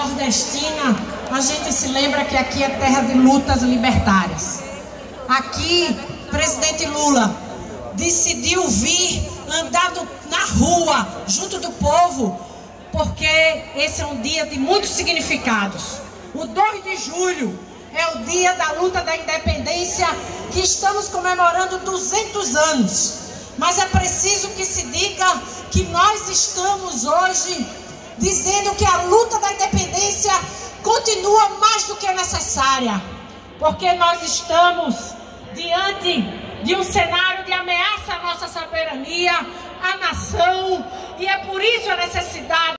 nordestina, a gente se lembra que aqui é terra de lutas libertárias. Aqui, presidente Lula decidiu vir andar na rua, junto do povo, porque esse é um dia de muitos significados. O 2 de julho é o dia da luta da independência que estamos comemorando 200 anos. Mas é preciso que se diga que nós estamos hoje dizendo que a luta da independência continua mais do que necessária, porque nós estamos diante de um cenário de ameaça à nossa soberania, à nação, e é por isso a necessidade